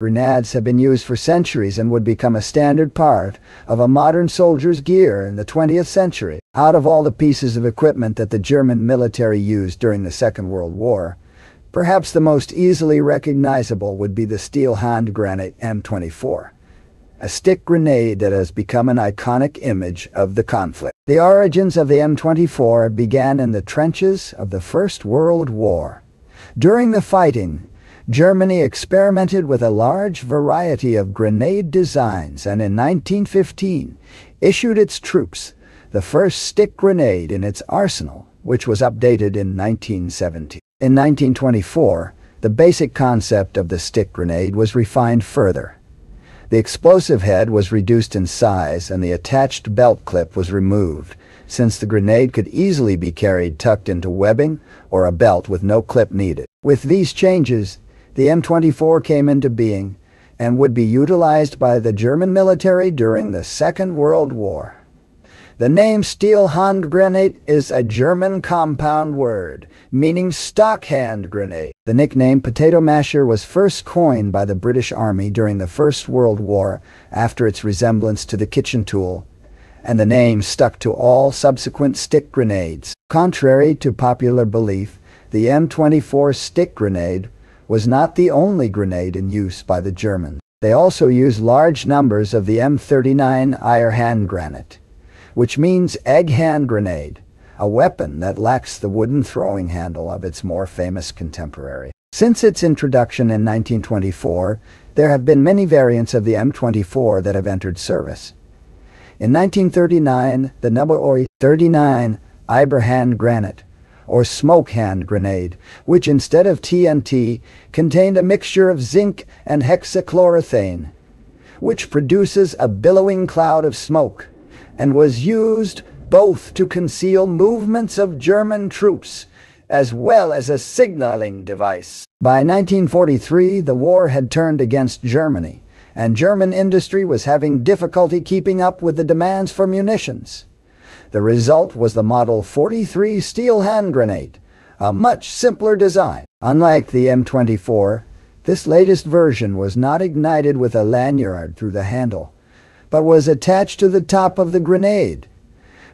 Grenades have been used for centuries and would become a standard part of a modern soldier's gear in the 20th century. Out of all the pieces of equipment that the German military used during the Second World War, perhaps the most easily recognizable would be the Stielhandgranate M24 a stick grenade that has become an iconic image of the conflict. The origins of the M24 began in the trenches of the First World War. During the fighting, Germany experimented with a large variety of grenade designs and in 1915 issued its troops the first stick grenade in its arsenal, which was updated in 1917. In 1924, the basic concept of the stick grenade was refined further. The explosive head was reduced in size and the attached belt clip was removed, since the grenade could easily be carried tucked into webbing or a belt with no clip needed. With these changes, the M24 came into being and would be utilized by the German military during the Second World War. The name Stielhandgranate is a German compound word, meaning stock hand grenade. The nickname potato masher was first coined by the British Army during the First World War after its resemblance to the kitchen tool, and the name stuck to all subsequent stick grenades. Contrary to popular belief, the M24 stick grenade was not the only grenade in use by the Germans. They also used large numbers of the M39 Eyre hand which means egg hand grenade, a weapon that lacks the wooden throwing handle of its more famous contemporary. Since its introduction in 1924, there have been many variants of the M24 that have entered service. In 1939, the number 39 Iber hand granate, or smoke hand grenade, which instead of TNT contained a mixture of zinc and hexachloroethane, which produces a billowing cloud of smoke and was used both to conceal movements of German troops as well as a signaling device. By 1943, the war had turned against Germany, and German industry was having difficulty keeping up with the demands for munitions. The result was the Model 43 Stielhandgranate, a much simpler design. Unlike the M24, this latest version was not ignited with a lanyard through the handle but was attached to the top of the grenade,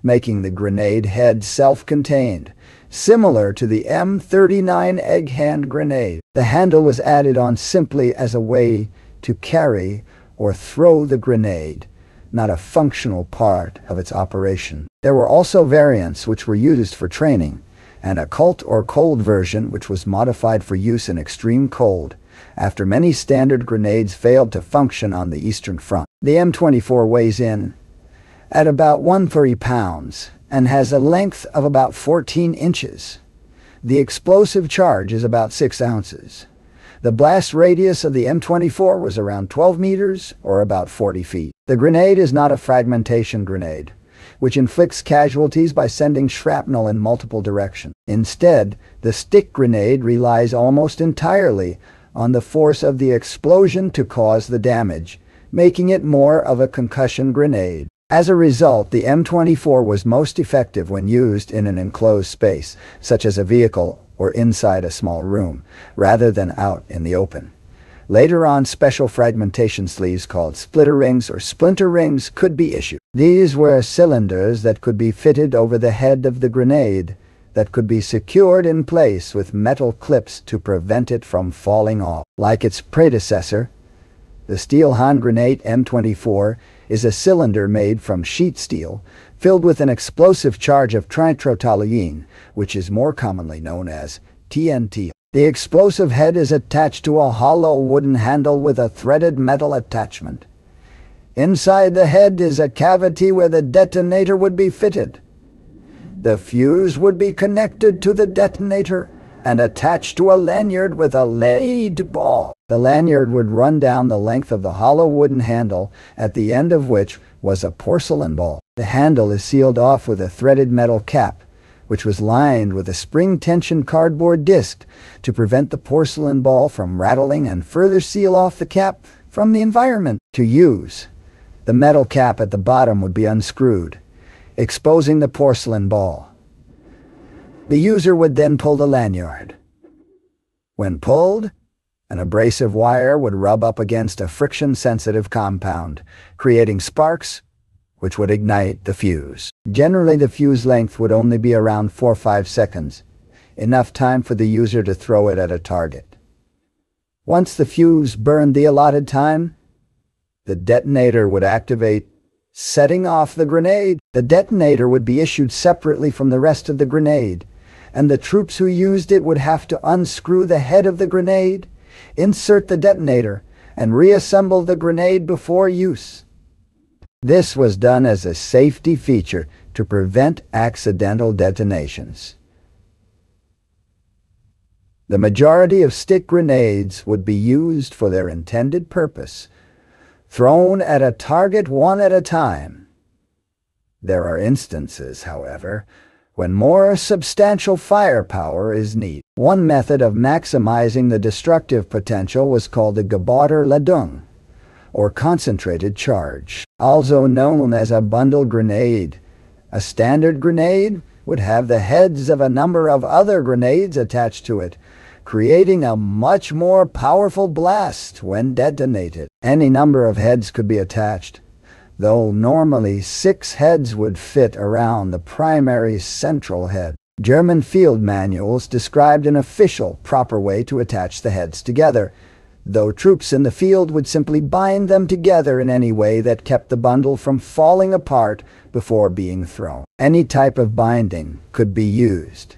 making the grenade head self-contained, similar to the M39 egg hand grenade. The handle was added on simply as a way to carry or throw the grenade, not a functional part of its operation. There were also variants which were used for training, and a Colt or cold version which was modified for use in extreme cold after many standard grenades failed to function on the Eastern Front. The M24 weighs in at about 130 pounds and has a length of about 14 inches. The explosive charge is about 6 ounces. The blast radius of the M24 was around 12 meters or about 40 feet. The grenade is not a fragmentation grenade, which inflicts casualties by sending shrapnel in multiple directions. Instead, the stick grenade relies almost entirely on the force of the explosion to cause the damage, making it more of a concussion grenade. As a result, the M24 was most effective when used in an enclosed space, such as a vehicle or inside a small room, rather than out in the open. Later on, special fragmentation sleeves called splitter rings or splinter rings could be issued. These were cylinders that could be fitted over the head of the grenade that could be secured in place with metal clips to prevent it from falling off. Like its predecessor, the Stielhandgranate M24 is a cylinder made from sheet steel filled with an explosive charge of trinitrotoluene, which is more commonly known as TNT. The explosive head is attached to a hollow wooden handle with a threaded metal attachment. Inside the head is a cavity where the detonator would be fitted. The fuse would be connected to the detonator and attached to a lanyard with a lead ball. The lanyard would run down the length of the hollow wooden handle, at the end of which was a porcelain ball. The handle is sealed off with a threaded metal cap, which was lined with a spring-tension cardboard disc to prevent the porcelain ball from rattling and further seal off the cap from the environment. To use, the metal cap at the bottom would be unscrewed, exposing the porcelain ball. The user would then pull the lanyard. When pulled, An abrasive wire would rub up against a friction-sensitive compound, creating sparks which would ignite the fuse. Generally, the fuse length would only be around 4-5 seconds, enough time for the user to throw it at a target. Once the fuse burned the allotted time, the detonator would activate, setting off the grenade. The detonator would be issued separately from the rest of the grenade, and the troops who used it would have to unscrew the head of the grenade, insert the detonator, and reassemble the grenade before use. This was done as a safety feature to prevent accidental detonations. The majority of stick grenades would be used for their intended purpose, thrown at a target one at a time. There are instances, however, when more substantial firepower is needed. One method of maximizing the destructive potential was called the Geballte Ladung, or concentrated charge, also known as a bundle grenade. A standard grenade would have the heads of a number of other grenades attached to it, creating a much more powerful blast when detonated. Any number of heads could be attached, though normally six heads would fit around the primary central head. German field manuals described an official, proper way to attach the heads together, though troops in the field would simply bind them together in any way that kept the bundle from falling apart before being thrown. Any type of binding could be used,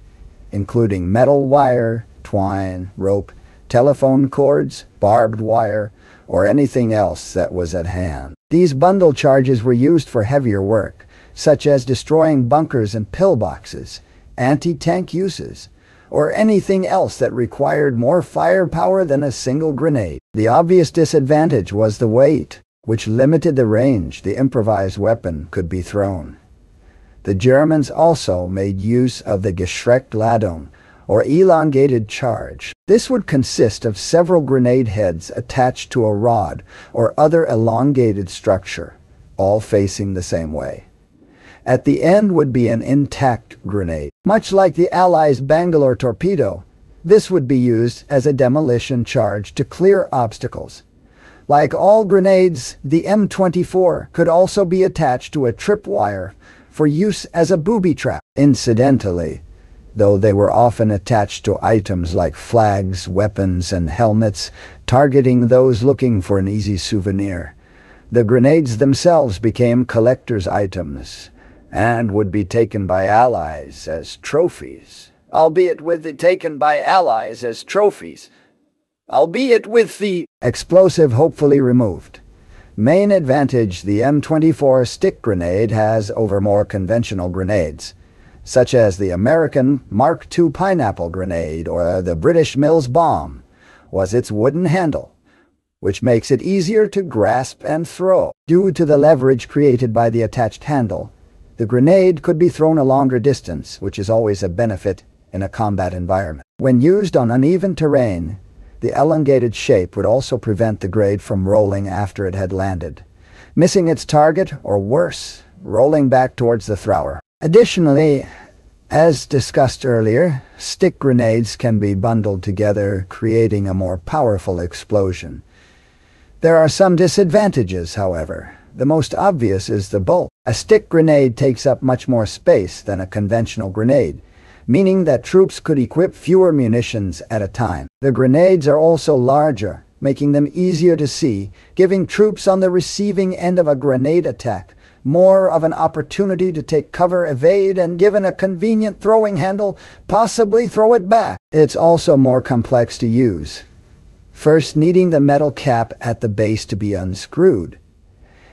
including metal wire, twine, rope, telephone cords, barbed wire, or anything else that was at hand. These bundle charges were used for heavier work, such as destroying bunkers and pillboxes, anti-tank uses, or anything else that required more firepower than a single grenade. The obvious disadvantage was the weight, which limited the range the improvised weapon could be thrown. The Germans also made use of the Gestreckladung, or elongated charge. This would consist of several grenade heads attached to a rod or other elongated structure, all facing the same way. At the end would be an intact grenade. Much like the Allies' Bangalore torpedo, this would be used as a demolition charge to clear obstacles. Like all grenades, the M24 could also be attached to a tripwire for use as a booby trap. Incidentally, though they were often attached to items like flags, weapons, and helmets, targeting those looking for an easy souvenir. The grenades themselves became collector's items and would be taken by allies as trophies, albeit with the taken by allies as trophies, albeit with the explosive hopefully removed. Main advantage the M24 stick grenade has over more conventional grenades such as the American Mark II pineapple grenade or the British Mills bomb, was its wooden handle, which makes it easier to grasp and throw. Due to the leverage created by the attached handle, the grenade could be thrown a longer distance, which is always a benefit in a combat environment. When used on uneven terrain, the elongated shape would also prevent the grade from rolling after it had landed, missing its target or worse, rolling back towards the thrower. Additionally, as discussed earlier, stick grenades can be bundled together, creating a more powerful explosion. There are some disadvantages, however. The most obvious is the bulk. A stick grenade takes up much more space than a conventional grenade, meaning that troops could equip fewer munitions at a time. The grenades are also larger, making them easier to see, giving troops on the receiving end of a grenade attack more of an opportunity to take cover, evade, and given a convenient throwing handle, possibly throw it back. It's also more complex to use. First, needing the metal cap at the base to be unscrewed,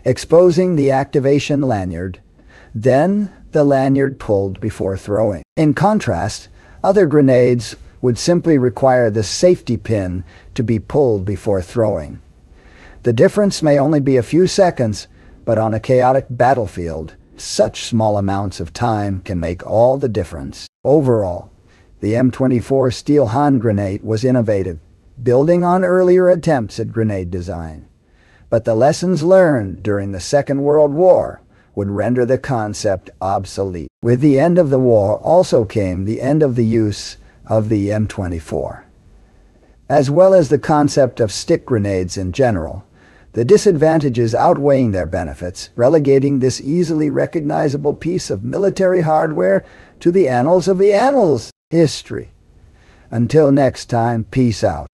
exposing the activation lanyard, then the lanyard pulled before throwing. In contrast, other grenades would simply require the safety pin to be pulled before throwing. The difference may only be a few seconds, but on a chaotic battlefield, such small amounts of time can make all the difference. Overall, the M24 Stielhandgranate was innovative, building on earlier attempts at grenade design. But the lessons learned during the Second World War would render the concept obsolete. With the end of the war also came the end of the use of the M24. as well as the concept of stick grenades in general, the disadvantages outweighing their benefits, relegating this easily recognizable piece of military hardware to the annals of the annals history. Until next time, peace out.